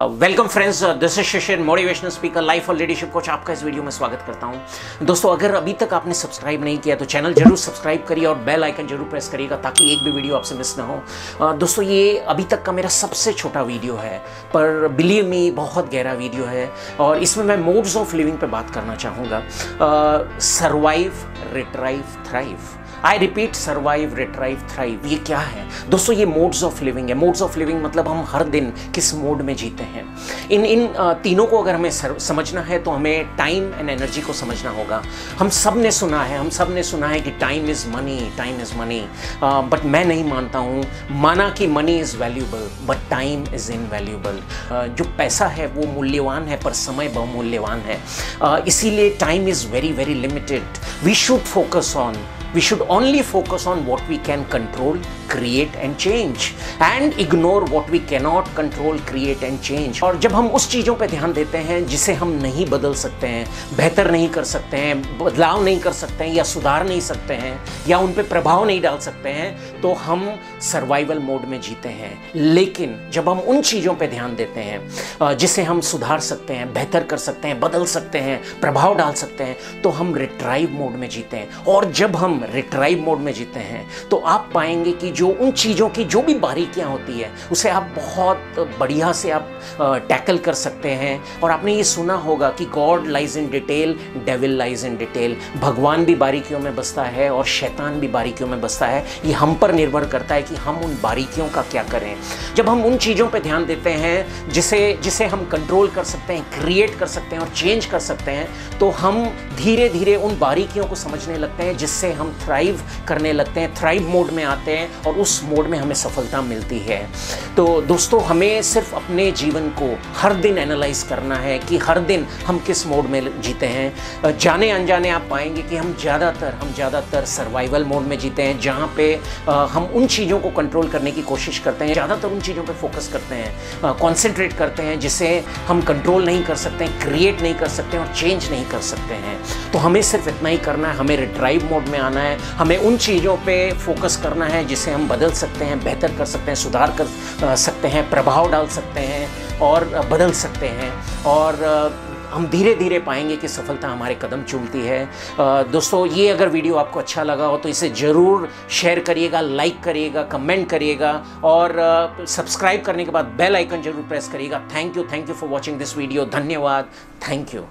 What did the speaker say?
Welcome friends this is Shishir motivational speaker life और leadership coach आपका इस video में स्वागत करता हूँ। दोस्तों अगर अभी तक आपने सब्सक्राइब नहीं किया तो चैनल ज़रूर सब्सक्राइब करिए और बेल आइकन ज़रूर प्रेस करिएगा ताकि एक भी वीडियो आपसे मिस ना हो। Uh, दोस्तों ये अभी तक का मेरा सबसे छोटा वीडियो है पर बिलीव मी बहुत गहरा वीडियो है और इसमें मैं मोड्स ऑफ़ लिविंग पर बात करना चाहूँगा। Survive retrieve thrive I repeat survive retrieve thrive ये क्या है? दोस्तों ये मोड्स ऑफ़ लिविंग है। मोड्स ऑफ़ लिविंग मतलब हम हर दिन किस मोड में जीते हैं? इन इन तीनों को अगर हमें समझना है तो हमें टाइम एंड एनर्जी को समझना होगा। हम सबने सुना है हम सबने सुना है कि time is money time is money but मैं नहीं मानता हूँ माना कि money is valuable but time is invaluable जो पैसा है वो मूल्यवान है पर समय बहुमूल्यवान है। uh, इसीलिए time is very very limited we should focus on we should only focus on what we can control create and change and ignore what we cannot control, create and change. और जब हम उस चीज़ों पे ध्यान देते हैं जिसे हम नहीं बदल सकते हैं, बेहतर नहीं कर सकते हैं, बदलाव नहीं कर सकते हैं या सुधार नहीं सकते हैं या उन पे प्रभाव नहीं डाल सकते हैं तो हम सर्वाइवल मोड में जीते हैं। लेकिन जब हम उन चीज़ों पर ध्यान देते हैं जिसे हम सुधार सकते हैं, बेहतर कर सकते हैं, बदल सकते हैं, प्रभाव डाल सकते हैं तो हम रिट्राइव मोड में जीते हैं। और जब हम रिट्राइव मोड में जीते हैं तो आप पाएँगे कि जो उन चीज़ों की जो भी बारीकियाँ होती है, उसे आप बहुत बढ़िया से आप टैकल कर सकते हैं। और आपने ये सुना होगा कि God lies in detail devil lies in detail भगवान भी बारीकियों में बसता है और शैतान भी बारीकियों में बसता है। ये हम पर निर्भर करता है कि हम उन बारीकियों का क्या करें। जब हम उन चीज़ों पर ध्यान देते हैं, जिसे जिसे हम कंट्रोल कर सकते हैं क्रिएट कर सकते हैं और चेंज कर सकते हैं तो हम धीरे धीरे उन बारीकियों को समझने लगते हैं, जिससे हम थ्राइव करने लगते हैं थ्राइव मोड में आते हैं और उस मोड में हमें सफलता मिलती है। तो दोस्तों, हमें सिर्फ़ अपने जीवन को हर दिन एनालाइज करना है कि हर दिन हम किस मोड में जीते हैं। जाने अनजाने आप पाएँगे कि हम ज़्यादातर हम ज़्यादातर सर्वाइवल मोड में जीते हैं, जहाँ पे हम उन चीज़ों को कंट्रोल करने की कोशिश करते हैं, ज़्यादातर उन चीज़ों पर फोकस करते हैं। कॉन्सेंट्रेट करते हैं, जिसे हम कंट्रोल नहीं कर सकते क्रिएट नहीं कर सकते और चेंज नहीं कर सकते हैं। तो हमें सिर्फ़ इतना ही करना है, हमें रिट्राइव मोड में आना है, हमें उन चीज़ों पर फोकस करना है जिसे हम बदल सकते हैं, बेहतर कर सकते हैं, सुधार कर सकते हैं, प्रभाव डाल सकते हैं और बदल सकते हैं। और हम धीरे धीरे पाएँगे कि सफलता हमारे कदम चूमती है। दोस्तों, ये अगर वीडियो आपको अच्छा लगा हो तो इसे ज़रूर शेयर करिएगा, लाइक करिएगा, कमेंट करिएगा और सब्सक्राइब करने के बाद बेल आइकन ज़रूर प्रेस करिएगा। Thank you thank you for watching this video. धन्यवाद। Thank you.